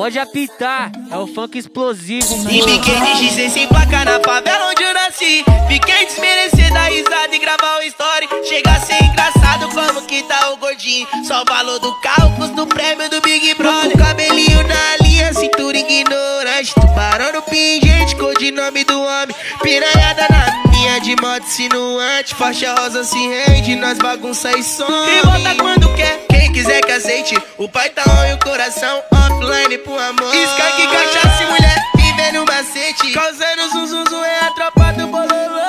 Pode apitar, é o funk explosivo, mano. E fiquei de X sem placa na favela onde eu nasci. Fiquei desmerecer da risada e gravar o story. Chega a ser engraçado como que tá o gordinho. Só o valor do carro, custo prêmio do Big Brother. O cabelinho na linha, cintura ignorante. Tubarão no pingente, codinome do homem. Piranhada na minha de moto sinuante. Faixa rosa se rende, nós bagunça e some. E volta quando quer, quem quiser que aceite. O pai tá on e o coração pro amor. Skunk, cachaça e mulher, vivendo macete. Causando zum, é a tropa do bololô.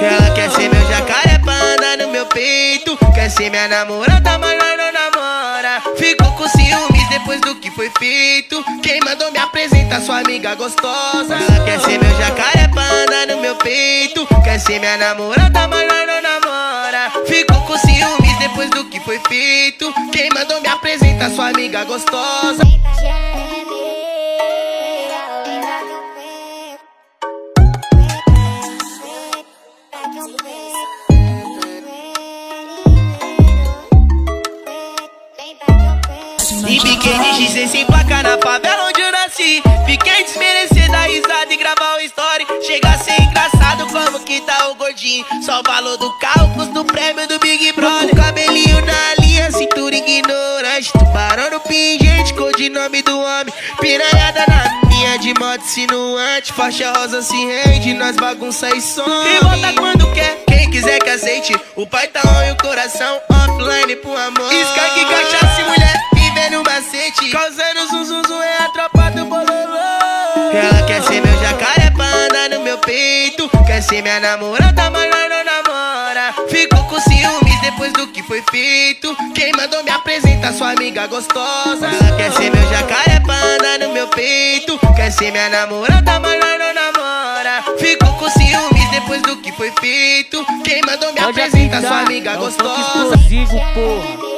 Ela quer ser meu jacaré pra andar no meu peito. Quer ser minha namorada, mas nós não namora. Ficou com ciúmes depois do que foi feito. Quem mandou me apresentar sua amiga gostosa? Ela quer ser meu jacaré pra andar no meu peito. Quer ser minha namorada, mas nós não namora. Ficou com ciúmes depois do que foi feito. Quem mandou me apresentar sua amiga gostosa? E fiquei de sem placa na favela onde eu nasci. Fiquei desmerecer da risada e gravar o story. Chega a ser engraçado como que tá o gordinho. Só o valor do carro, custo prêmio do Big Brother. O cabelinho na linha, cintura ignorante. Tubarão no pingente, codinome do homem. Piranhada na minha de moto sinuante. Faixa rosa se rende, nós bagunça e some. E volta quando quer, quem quiser que aceite. O pai tá on e o coração offline pro amor. Skunk, cachaça e mulher vivendo macete Causando zum zum zum é a tropa do bololô Ela quer ser meu jacaré pra andar no meu peito Quer ser minha namorada, mas nós não namora Ficou com ciúmes depois do que foi feito Quem mandou me apresentar com sua amiga gostosa. Ela quer ser meu jacaré panda no meu peito. Quer ser minha namorada, mas não namora. Fico com ciúmes depois do que foi feito. Quem mandou me apresentar sua amiga é gostosa. Explosivo, porra.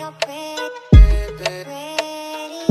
like.